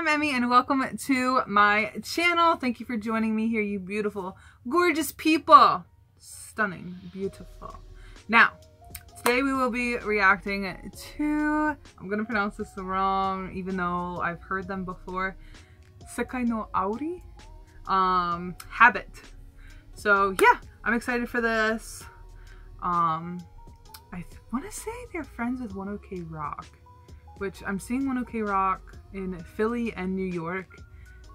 I'm Emi and welcome to my channel. Thank you for joining me here, you beautiful, gorgeous people. Stunning, beautiful. Now, today we will be reacting to, I'm gonna pronounce this wrong even though I've heard them before, Sekai no Auri, um, Habit. So yeah, I'm excited for this. Um, I want to say they're friends with ONE OK ROCK, which I'm seeing ONE OK ROCK in Philly and New York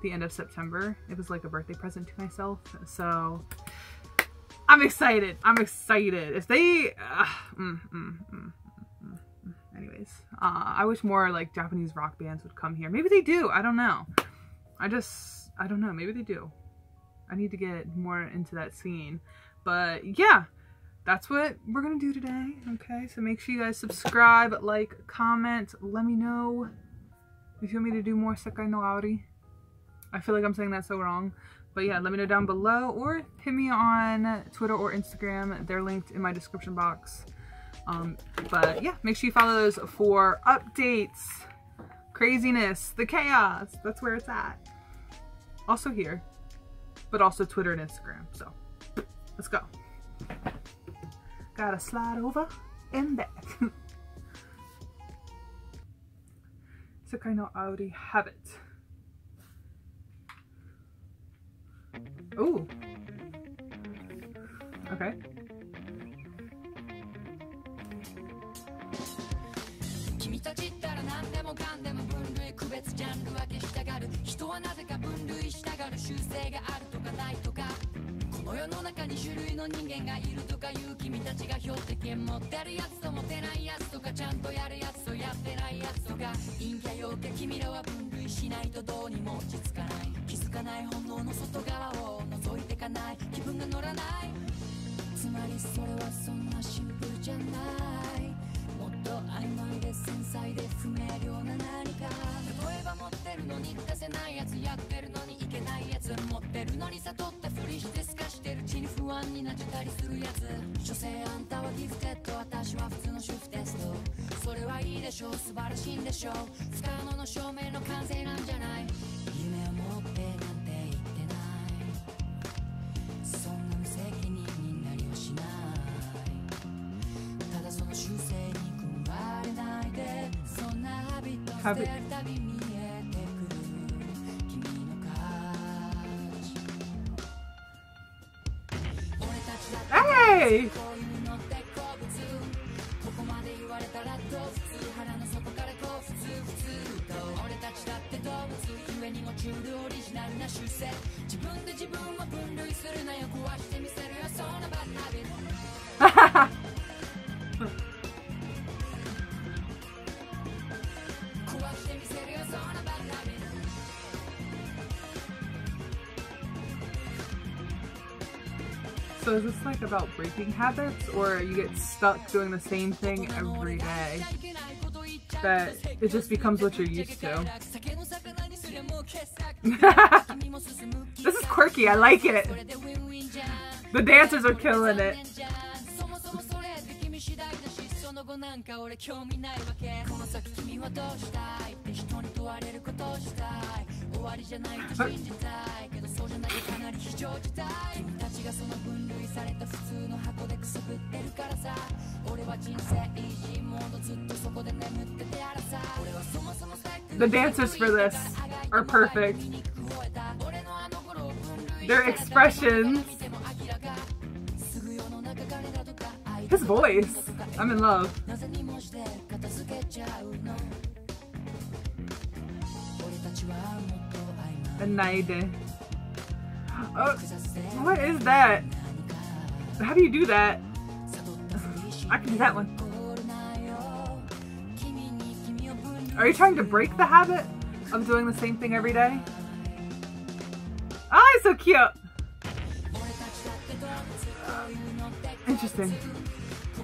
the end of September. It was like a birthday present to myself. So I'm excited. I'm excited. If they, uh, mm, mm, mm, anyways, uh, I wish more like Japanese rock bands would come here. Maybe they do. I don't know. I just, I don't know. Maybe they do. I need to get more into that scene. But yeah, that's what we're gonna do today. Okay, so make sure you guys subscribe, like, comment, let me know if you want me to do more Sekai no Auri. I feel like I'm saying that so wrong. But yeah, let me know down below or hit me on Twitter or Instagram. They're linked in my description box. Um, but yeah, make sure you follow those for updates, craziness, the chaos. That's where it's at. Also here, but also Twitter and Instagram. So let's go. Gotta slide over and back. Sekai no Auri Habit. Ooh. Okay. 世の中に種類の人間がいるとかいう君たちが標的権持ってるやつと持てないやつとかちゃんとやるやつとやってないやつとか陰キャ陽キャ君らは分類しないとどうにも落ち着かない気づかない本能の外側を覗いてかない気分が乗らないつまりそれはそんなシンプルじゃないもっと曖昧で繊細で不明瞭な何か例えば持ってるのに出せないやつやってるのにいけないやつ持ってるのに悟ってるうちに不安になっちゃったりするやつ。所詮あんたはギフテッド私は普通の主婦テストそれはいいでしょう。素晴らしいんでしょう。不可能の証明の完成なんじゃない。夢を持ってなんて言ってない。そんな無責任になりはしない。ただその習性に食われないで。そんなハビットもチュールオリジナルな習性自分で自分を分類するなよ壊してみせるよそのバッハビ So is this like about breaking habits or you get stuck doing the same thing every day that it just becomes what you're used to? this is quirky, I like it. The dancers are killing it. The dancers for this are perfect. Their expressions. His voice. I'm in love. A naide. Oh, what is that? How do you do that? I can do that one. Are you trying to break the habit of doing the same thing every day? Ah, oh, so cute! Interesting.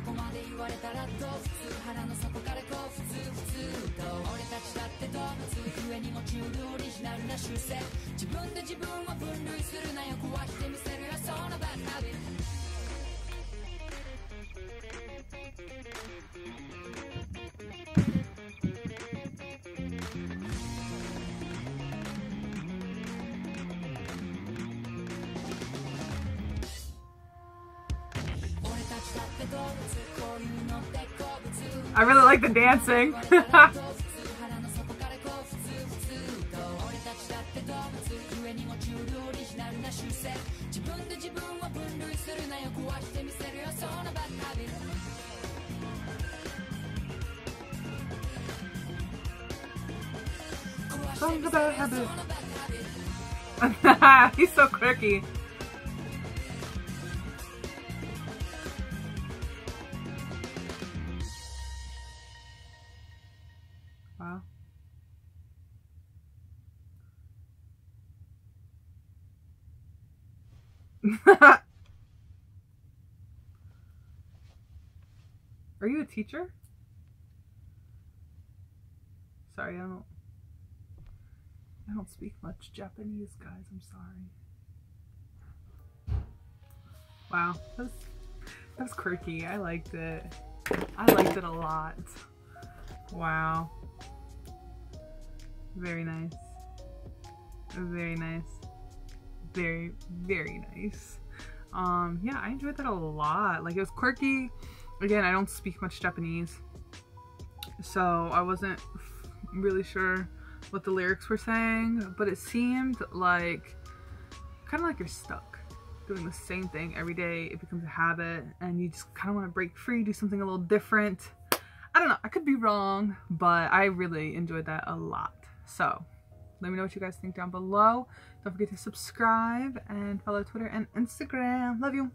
ここまで言われたらどう普通腹の底からこう普通普通と俺たちだって動物上にもチュールオリジナルな習性。自分で自分を分類するなよ。壊してみせット like the dancing. He's so quirky. Wow. Are you a teacher? Sorry, I don't I don't speak much Japanese, guys. I'm sorry. Wow, that was, that was quirky. I liked it. I liked it a lot. Wow. Very nice. Very nice. Very, very nice. Um, yeah, I enjoyed that a lot. Like, it was quirky. Again, I don't speak much Japanese. So, I wasn't really sure what the lyrics were saying, but it seemed like kind of like you're stuck doing the same thing every day. It becomes a habit and you just kind of want to break free, do something a little different. I don't know, I could be wrong, but I really enjoyed that a lot. So let me know what you guys think down below. Don't forget to subscribe and follow Twitter and Instagram. Love you.